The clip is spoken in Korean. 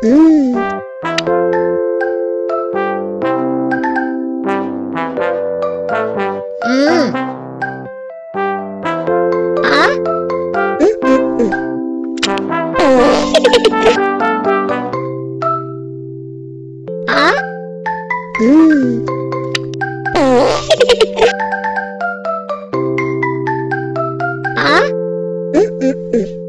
Mmm. 啊！嗯。啊！嗯嗯嗯。